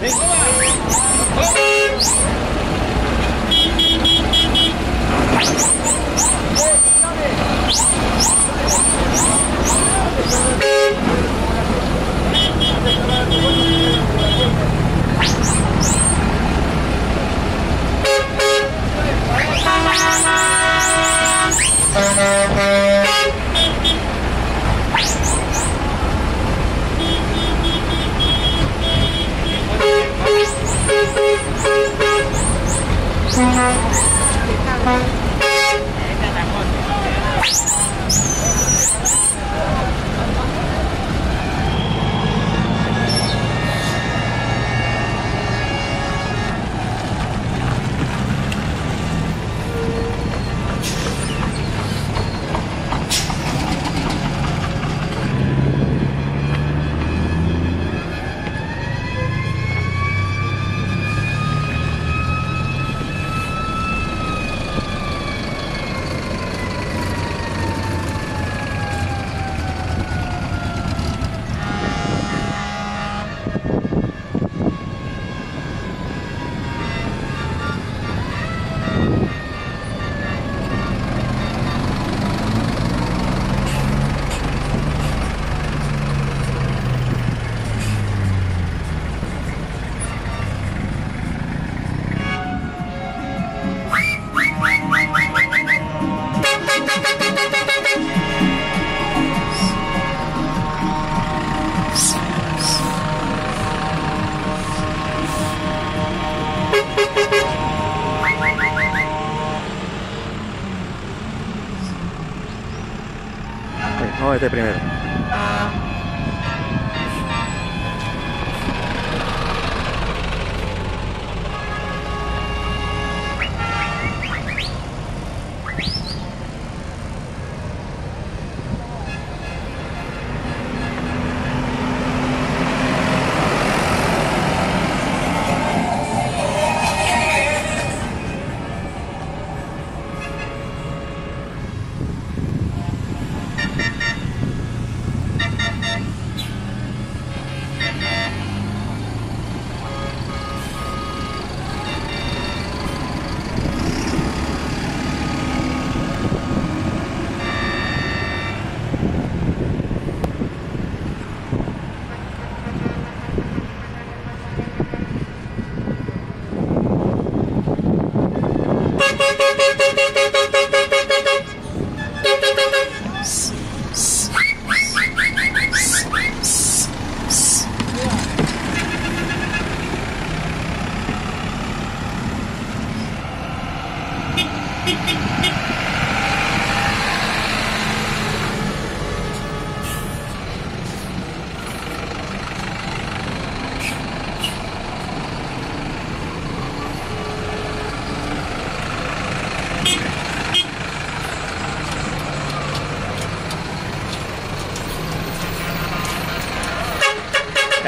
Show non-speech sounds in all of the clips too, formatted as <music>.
Vem, Bye. Este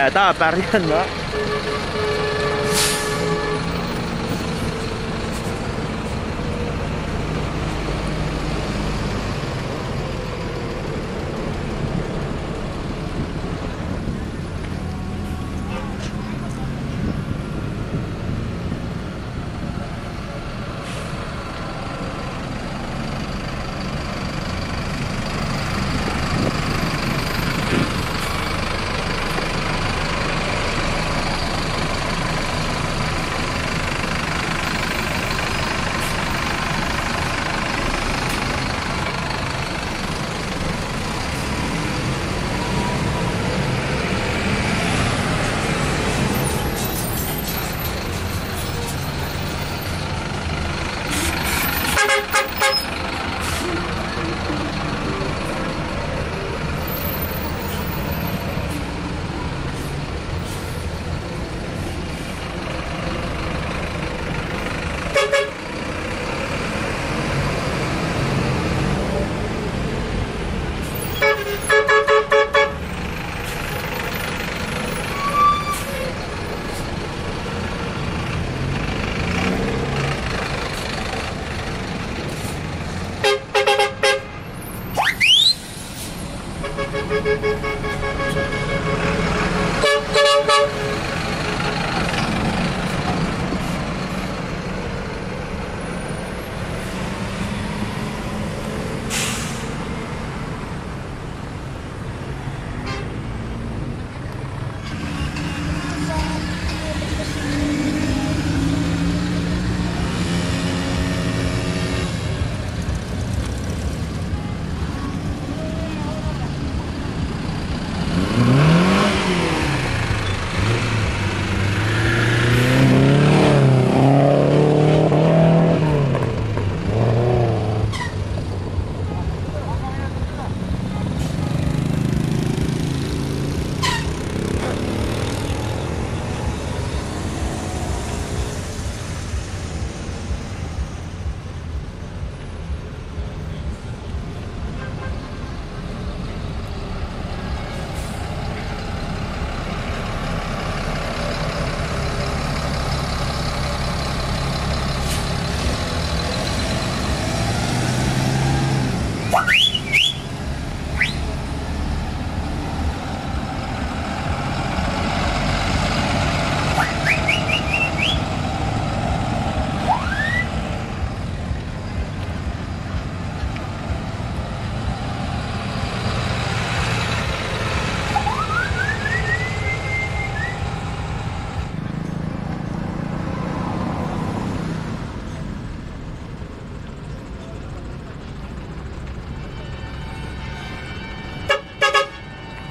Ata, 了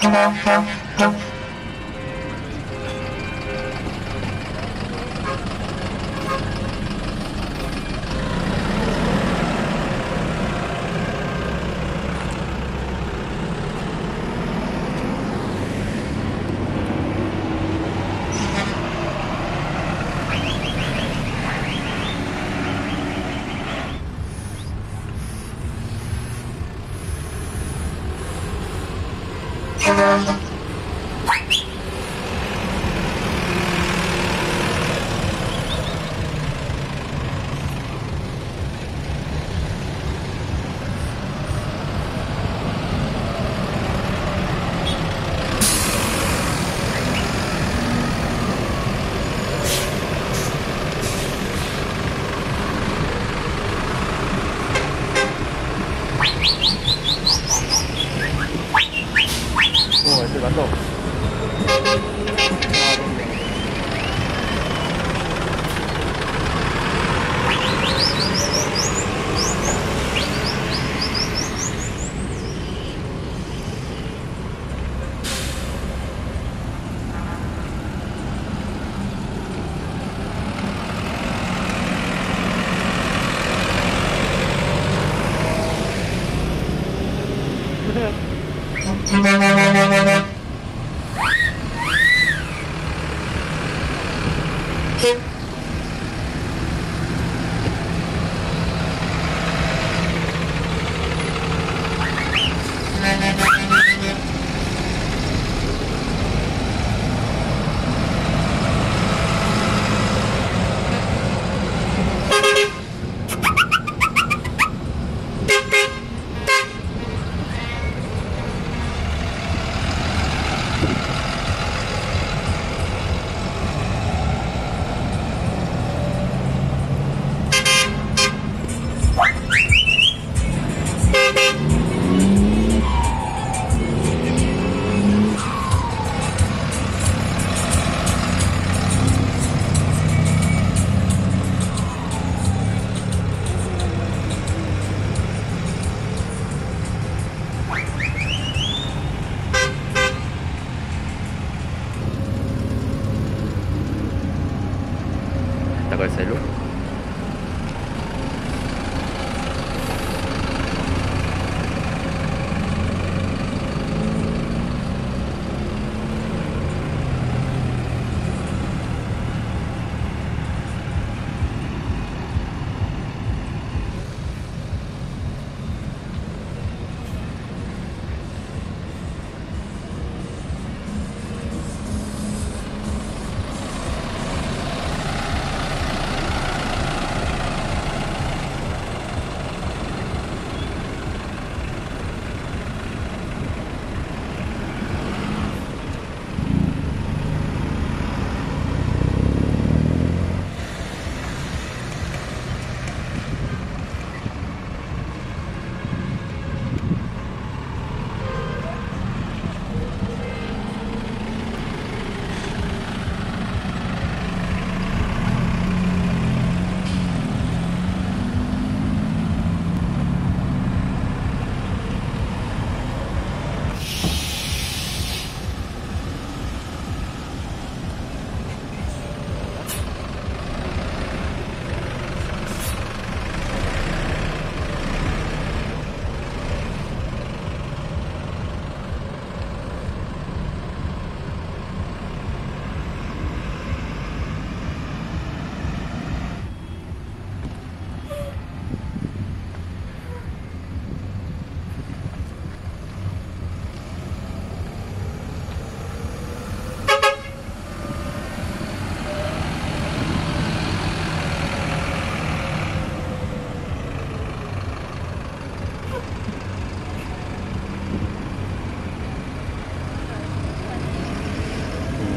Thank you.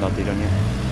だっていらねえ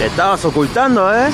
Te estabas ocultando, ¿eh?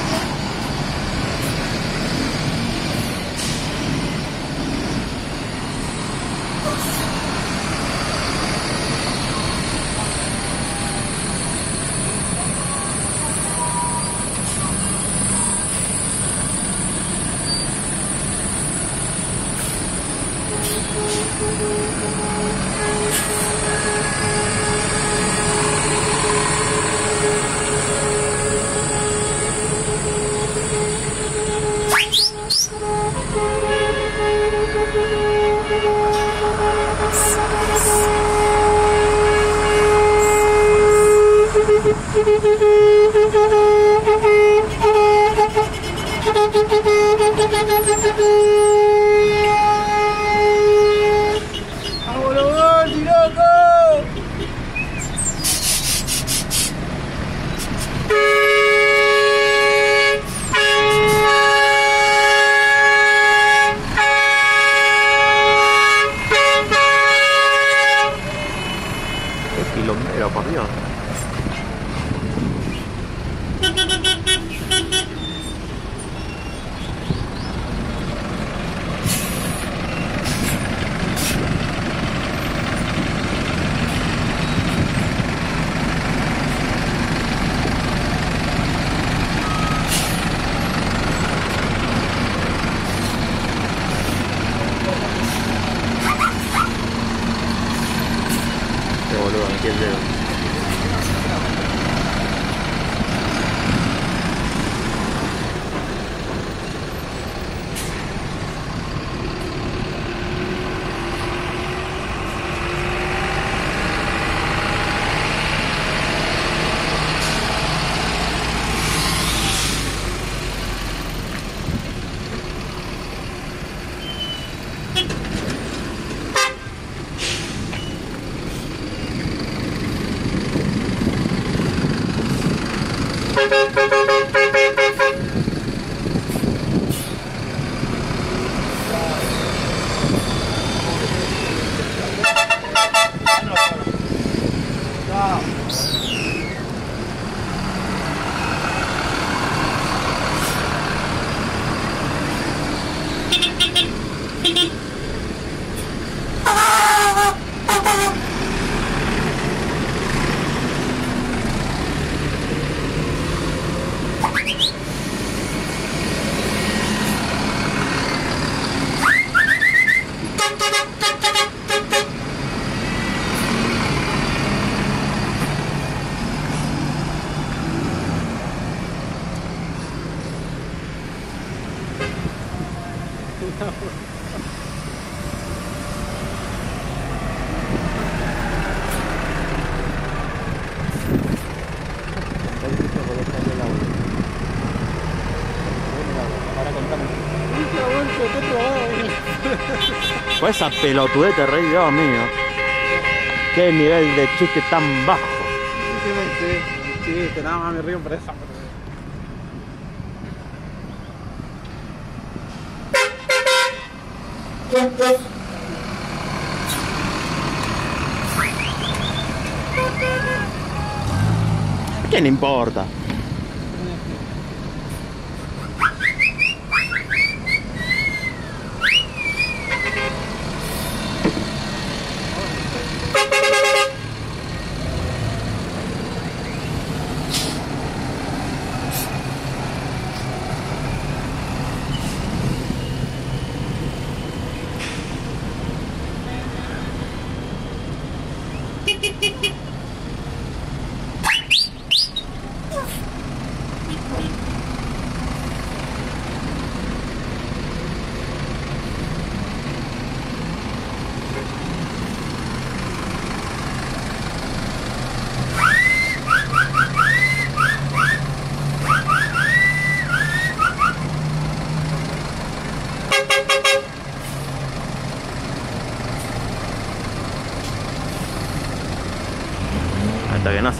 thank you. Pues esa pelotudez te reí, Dios mío. Qué nivel de chiste tan bajo. Sí, sí, nada más me río por eso. ¿A quién le importa?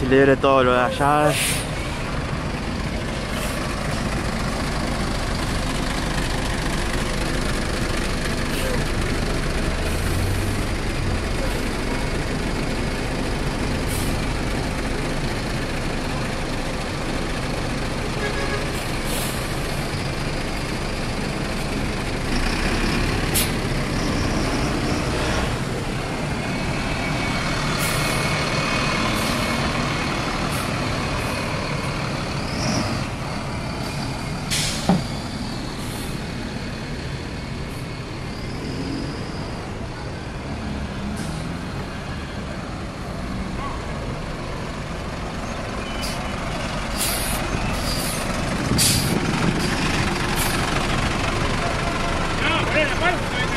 Libre todo lo de allá. Why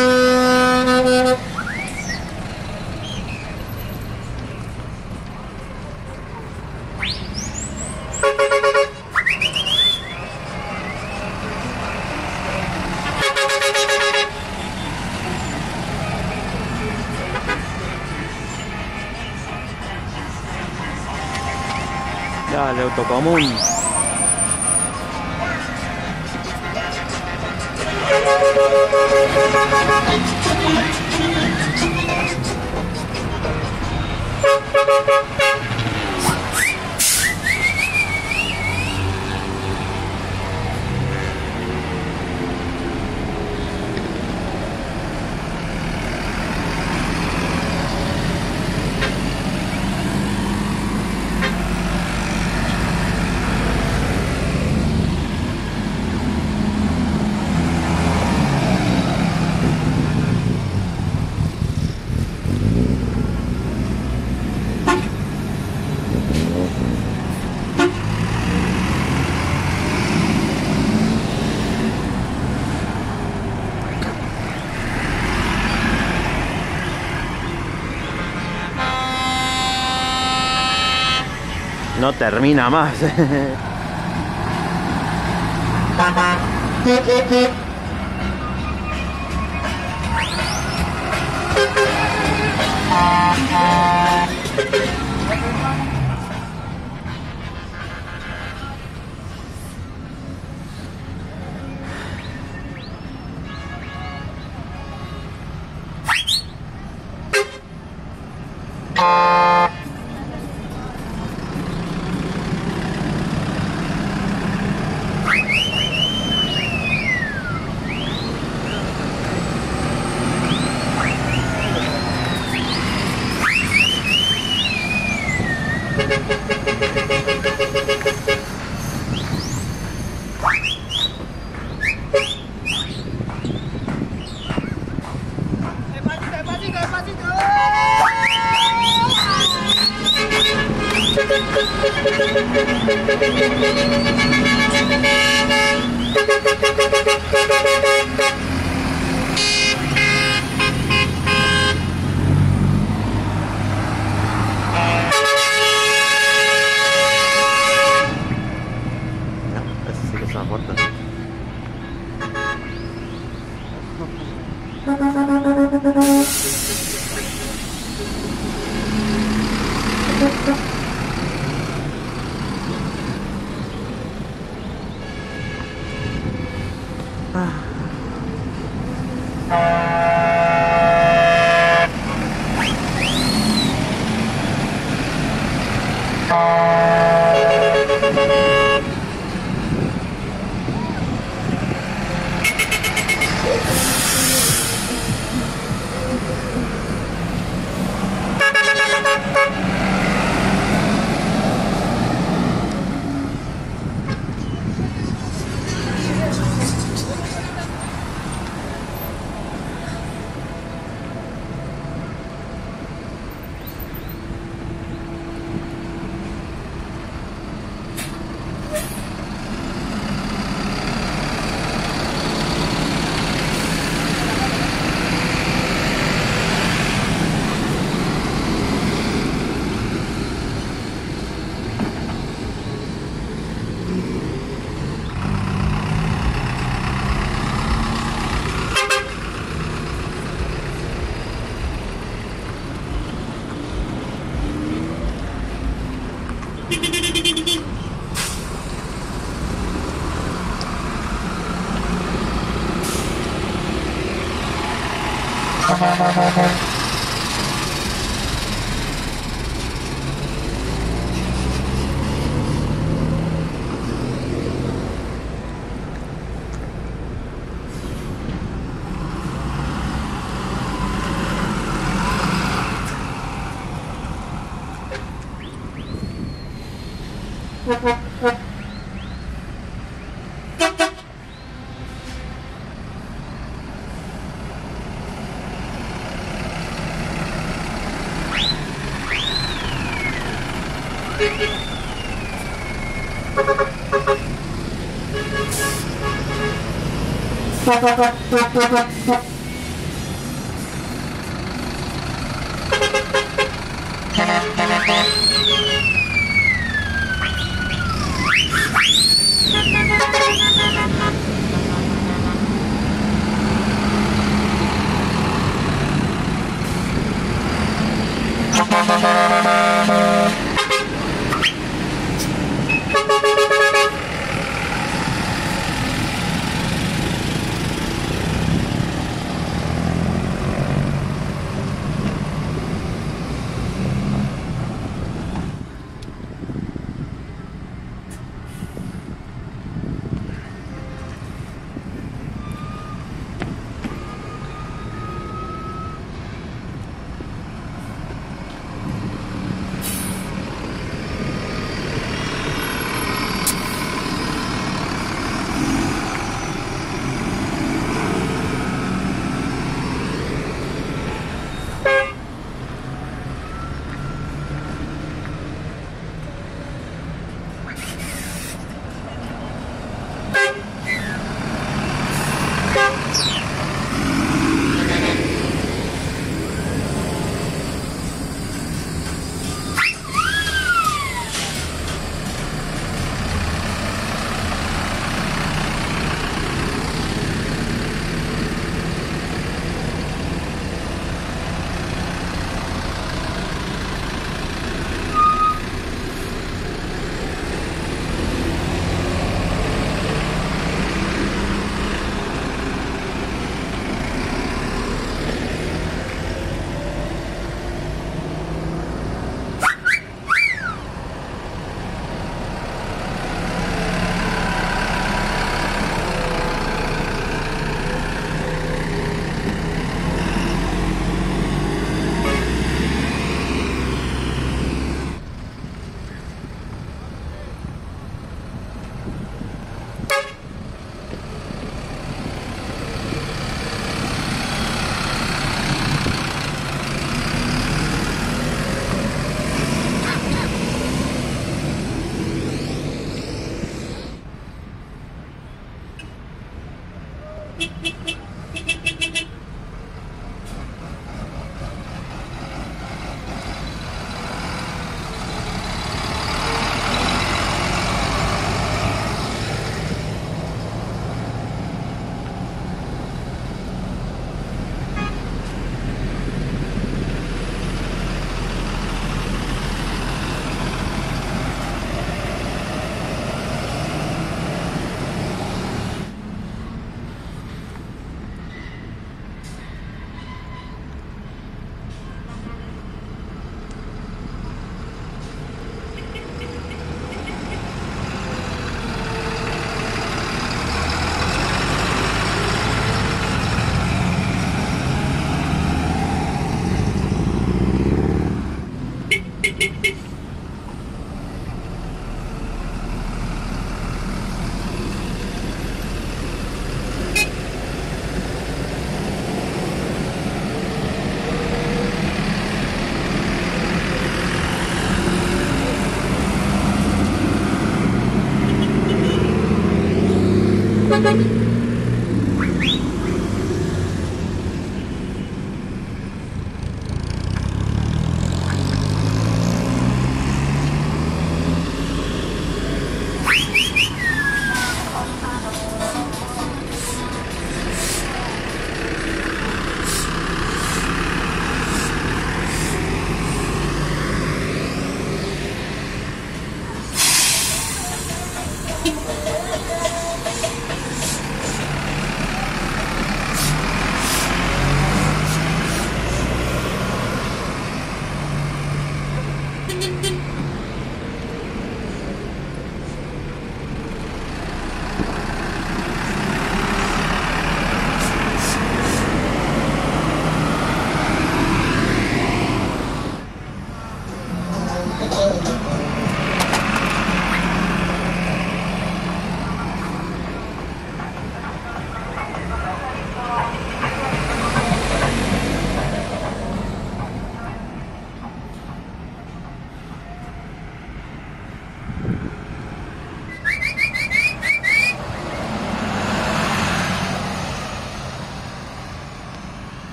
とか思うん No termina más. <laughs> 哈哈。どどどどど。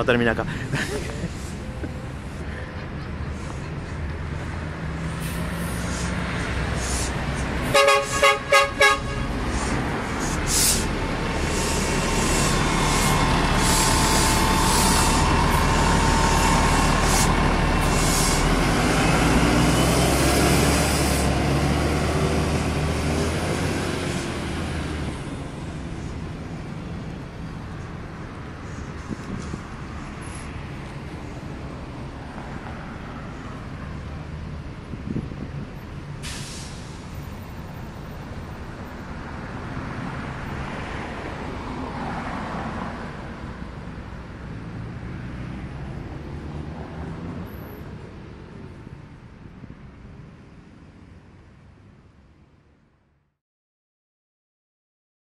のたるみなんか